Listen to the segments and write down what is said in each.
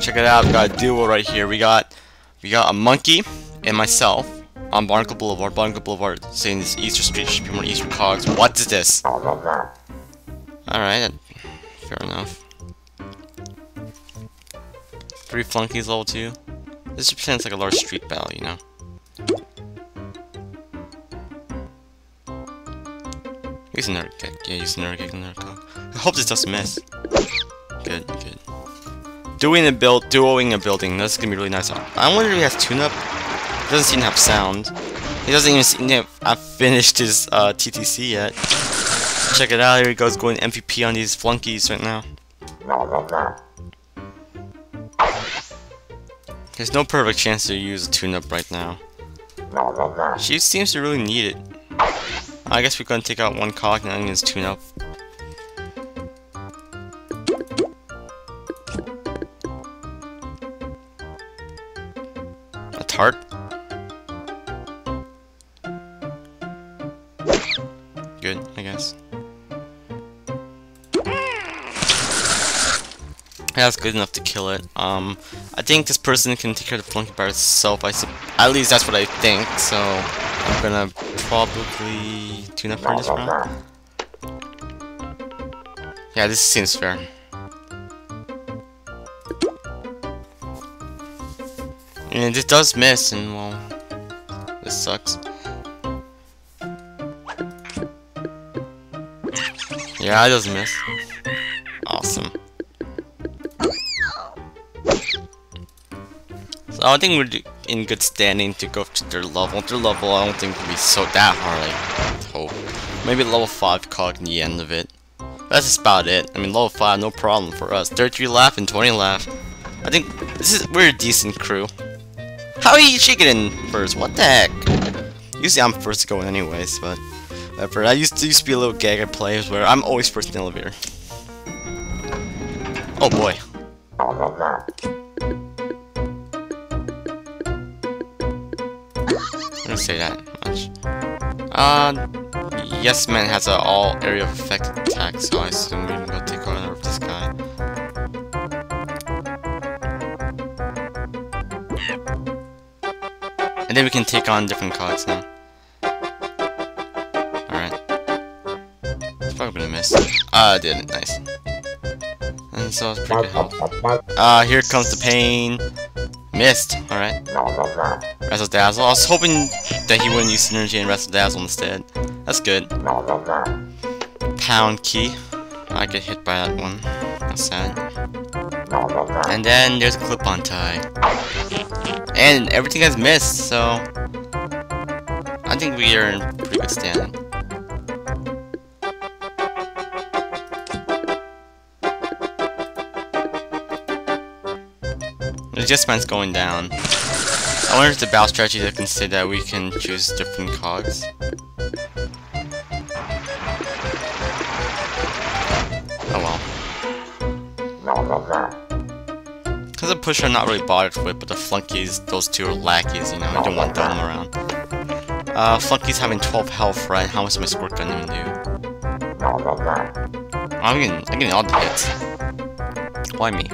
Check it out, we got a duo right here. We got we got a monkey and myself on Barnacle Boulevard. Barnacle Boulevard saying this Easter Street should be more Easter cogs. What is this? Alright, fair enough. Three flunkies level 2. This pretends like a large street battle, you know? Use another kick. Yeah, use another kick, another cog. I hope this doesn't miss. Good. Doing a build, duoing a building. That's gonna be really nice. I wonder if he has toon-up. He doesn't seem to have sound. He doesn't even seem to have finished his uh, TTC yet. Check it out. Here he goes, going MVP on these flunkies right now. There's no perfect chance to use a toon-up right now. She seems to really need it. I guess we're gonna take out one cog and use toon-up. A tart? Good, I guess. That's good enough to kill it. Um, I think this person can take care of the flunky by herself. I at least that's what I think. So I'm gonna probably toon up for this round. Yeah, this seems fair. And it does miss, and well, this sucks. Yeah, it does miss. Awesome. So I think we're in good standing to go to their level. Their level I don't think will be so that hard, I hope. Maybe level 5 cog in the end of it. That's just about it. I mean, level 5, no problem for us. 33 laugh and 20 laugh. I think this is we're a decent crew. How are you in first? What the heck? Usually I'm first to go in anyways, but whatever. I used to used to be a little gag at players where I'm always first in the elevator. Oh boy. I don't say that much. Uh, Yes Man has an all area of effect attack, so I assume we And then we can take on different cards now. Alright. It's probably gonna miss. Ah, uh, did it. Nice. And so it's pretty good. Ah, uh, here comes the pain. Missed. Alright. Razzle Dazzle. I was hoping that he wouldn't use Synergy and Razzle Dazzle instead. That's good. Pound key. I get hit by that one. That's sad. And then there's a clip-on tie. And everything has missed, so... I think we are in pretty good standing. The just man's going down. I wonder if the battle strategy that can say that we can choose different cogs. Oh, because the pusher I'm not really bothered with, but the flunkies, those two are lackeys, you know, I don't want them around. Uh, flunkies having 12 health, right? How much is my squirt gun even do? I'm getting, I'm getting all the hits. Why me?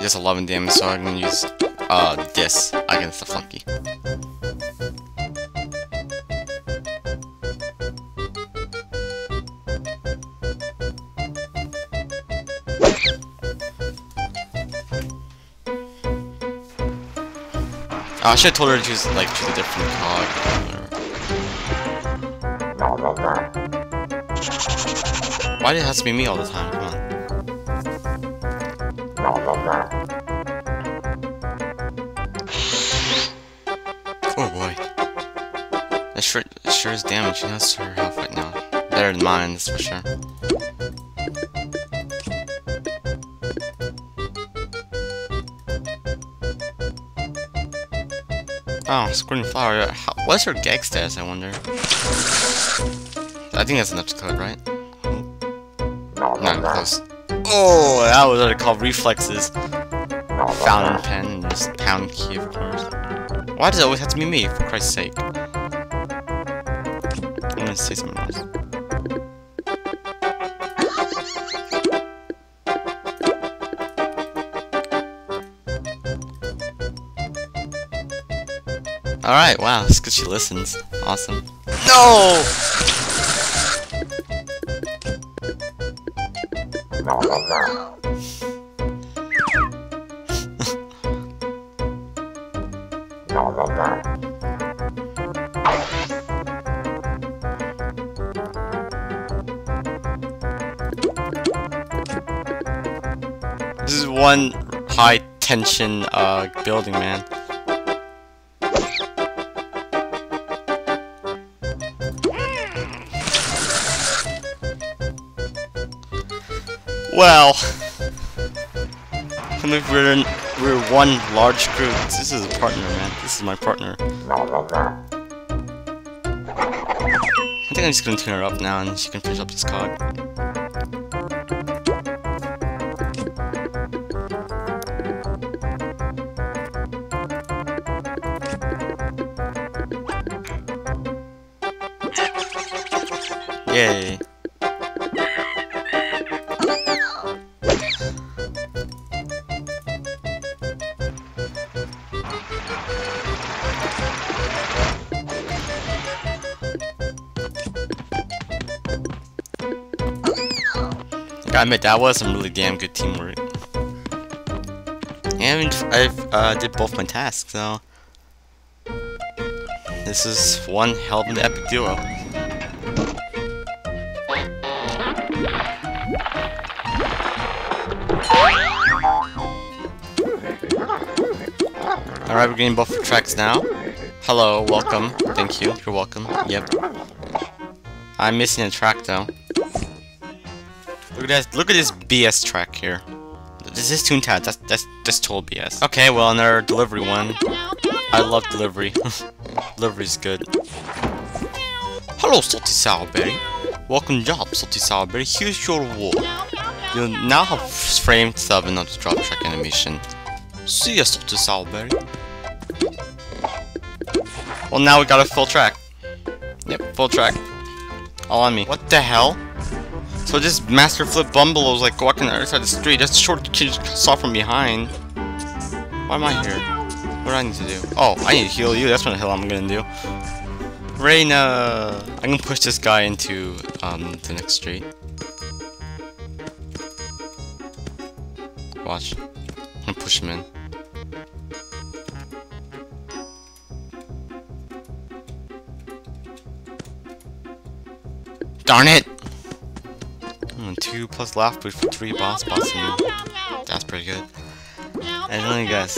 Does 11 damage, so I'm gonna use, uh, this against the flunky. Oh, I should have told her to choose, like, choose a different cog. Why did it have to be me all the time? Come on. Oh boy. That sure, sure is damaging. That's her health right now. Better than mine, that's for sure. Oh, Squirting Flower. How, what's her gag status, I wonder? I think that's enough to code, right? Not close. Oh, that was what I call reflexes. Fountain pen, just pound key, of course. Why does it always have to be me, for Christ's sake? I'm gonna say something Alright, wow, it's good she listens. Awesome. No! This is one high tension uh, building, man. Well, I think we're in, we're one large group. This is a partner, man. This is my partner. I think I'm just gonna turn her up now, and she can finish up this cog. Yay. Gotta admit, that was some really damn good teamwork. And I uh, did both my tasks, so... This is one hell of an epic duo. Alright, we're getting both tracks now. Hello, welcome. Thank you. You're welcome. Yep. I'm missing a track though. Look at this. Look at this BS track here. This is Toontad. That's that's that's total BS. Okay, well another delivery one. I love delivery. Delivery's good. Hello, Salty Sourberry. Welcome job, Salty Sourberry. Here's your reward. You now have frame 7 of the drop track animation. See ya, Salty Sourberry. Well, now we got a full track. Yep, full track. All on me. What the hell? So this Master Flip Bumble was like walking the other side of the street. That's short kid saw from behind. Why am I here? What do I need to do? Oh, I need to heal you. That's what the hell I'm gonna do. Reina! I'm gonna push this guy into um the next street. Watch. I'm gonna push him in. Darn it! Plus laugh boost for three boss boss. That's pretty good. And let me guess.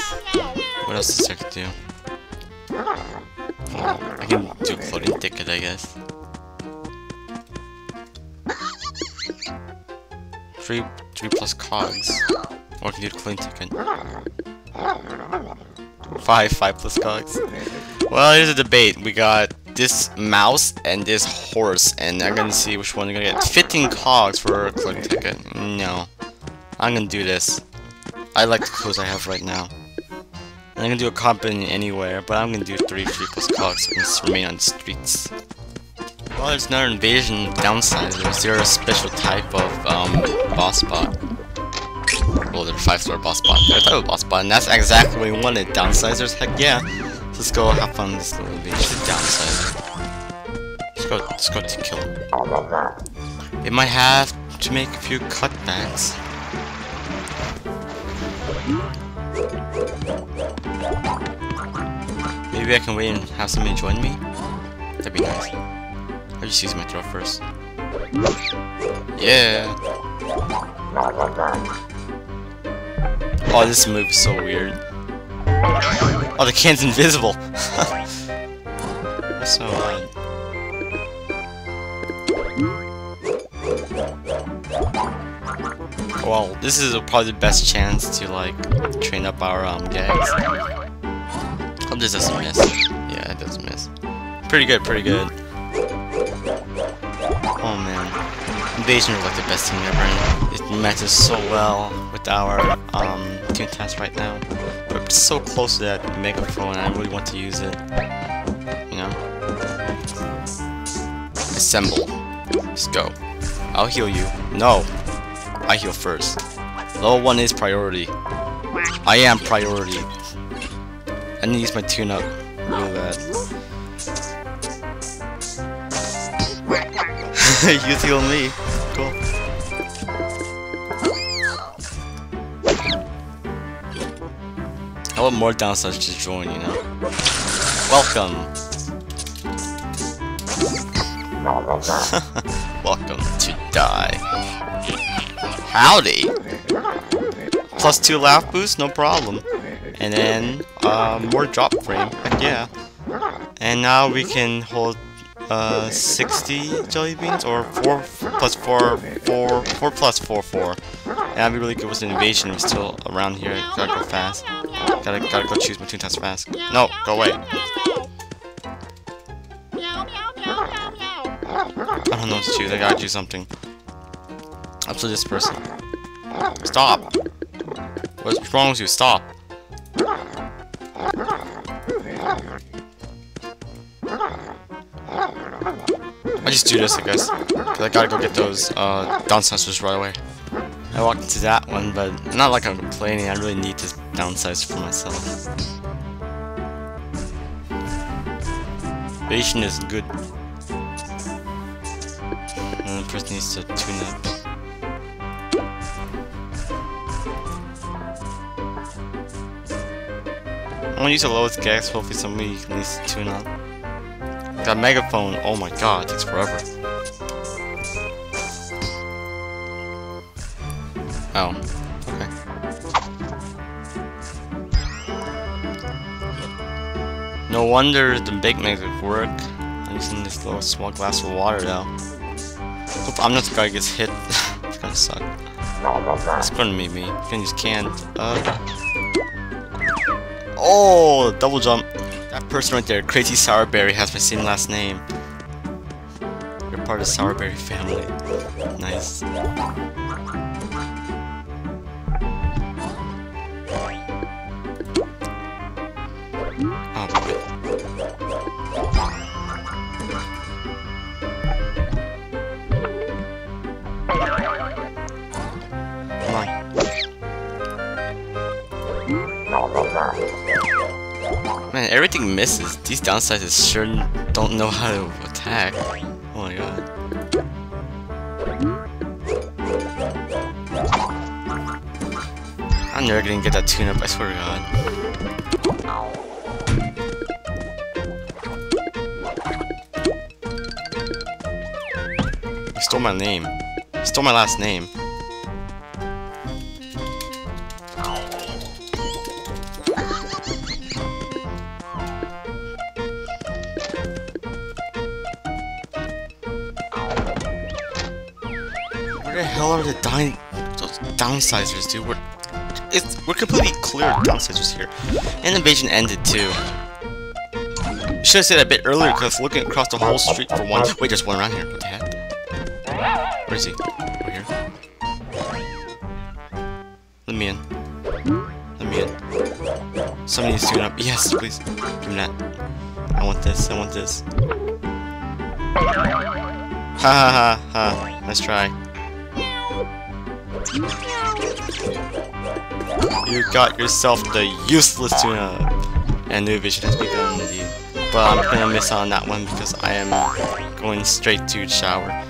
What else does I could do? I can do floating ticket, I guess. Three, three plus cogs. Or I can do the floating ticket. Five, five plus cogs. Well, here's a debate. We got this mouse and this horse, and I'm gonna see which one I'm gonna get. 15 cogs for a floating ticket. No. I'm gonna do this. I like the clothes I have right now. I'm gonna do a company anywhere, but I'm gonna do 3 3 plus cogs I can remain on the streets. Well, there's another invasion downside. Is there a special type of um, boss bot? Well, there's a 5 star boss bot. There's a boss bot, and that's exactly what we wanted. Downsizers? Heck yeah. Let's go have fun this little invasion downsizer. Let's go, let's go to kill him. It might have to make a few cutbacks. Maybe I can wait and have somebody join me? That'd be nice. I'll just use my throw first. Yeah! Oh, this move is so weird. Oh, the can's invisible! That's so odd. Well, this is probably the best chance to, like, train up our, um, gags. Hope this doesn't miss. Yeah, it doesn't miss. Pretty good, pretty good. Oh man. Invasion is like the best team ever. It matches so well with our um Toontask right now. We're so close to that megaphone I really want to use it. You know? Assemble. Let's go. I'll heal you. No. I heal first. Level 1 is priority. I am priority. I need to use my toon-up. do that. you heal me. I want more downsides to join, you know? Welcome! Welcome to die. Howdy! Plus two laugh boost, no problem. And then, uh, more drop frame, yeah. And now we can hold uh, 60 jelly beans or 4 plus 4, 4, 4 plus 4, 4. And that'd be really good with an invasion. We're still around here. Gotta go fast. Gotta, gotta go choose two times fast. No, go away. I don't know what to choose. I gotta do something. Up to this person. Stop! What's wrong with you? Stop! I just do this, I guess. Cause I gotta go get those uh, downsizers right away. I walked into that one, but not like I'm complaining. I really need to downsize for myself. Invasion is good. And the person needs to toon up. I'm gonna use the lowest gas, hopefully somebody can at toon up. Got megaphone, oh my god, it takes forever. Oh, okay. No wonder the big would work. I'm using this little small glass of water though. Hope I'm not the guy who gets hit. it's gonna suck. It's gonna be me. You can use canned. Uh, oh, double jump. That person right there, Crazy Sourberry, has my same last name. You're part of the Sourberry family. Nice. Man, everything misses. These downsizes sure don't know how to attack. Oh my god. I'm never gonna get that toon up, I swear to god. He stole my name. Stole my last name. Hell are the dying those downsizers, dude? We're it's we're completely clear downsizers here. And invasion ended too. Should have said a bit earlier because looking across the whole street for one. Wait, there's one around here. What the heck? Where is he? Over here. Let me in. Let me in. Somebody needs to up. Yes, please. Give me that. I want this. I want this. Ha ha ha ha. Nice try. You got yourself the useless tuna. And new vision has begun indeed. But I'm gonna miss on that one because I am going straight to shower.